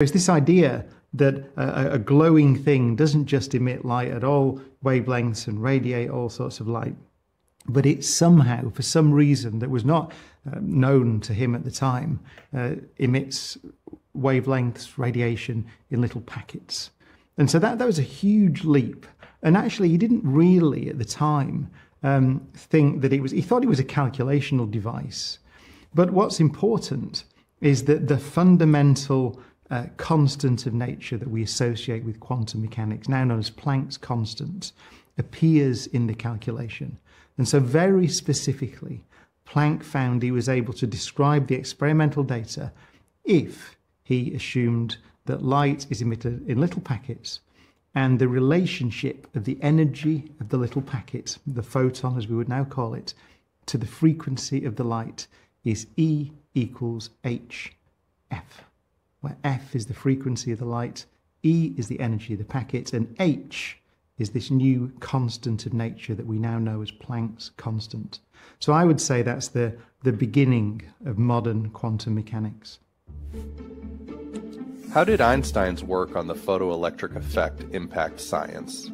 It's this idea that a, a, glowing thing doesn't just emit light at all wavelengths and radiate all sorts of light, but it somehow, for some reason that was not uh, known to him at the time, uh, emits wavelengths, radiation in little packets. And so that, that was a huge leap. And actually, he didn't really at the time um, think that it was, he thought it was a calculational device. But what's important is that the fundamental uh, constant of nature that we associate with quantum mechanics, now known as Planck's constant, appears in the calculation. And so, very specifically, Planck found he was able to describe the experimental data if he assumed that light is emitted in little packets and the relationship of the energy of the little packet, the photon as we would now call it, to the frequency of the light is E equals hf, where f is the frequency of the light, E is the energy of the packet, and h is this new constant of nature that we now know as Planck's constant. So I would say that's the, the beginning of modern quantum mechanics. How did Einstein's work on the photoelectric effect impact science?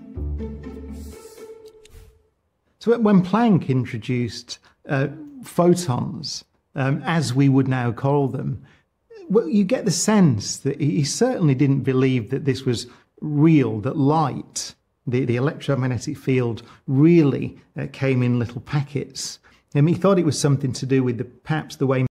So when Planck introduced uh, photons, um, as we would now call them, well, you get the sense that he certainly didn't believe that this was real, that light, the, the electromagnetic field, really uh, came in little packets. And he thought it was something to do with the, perhaps the way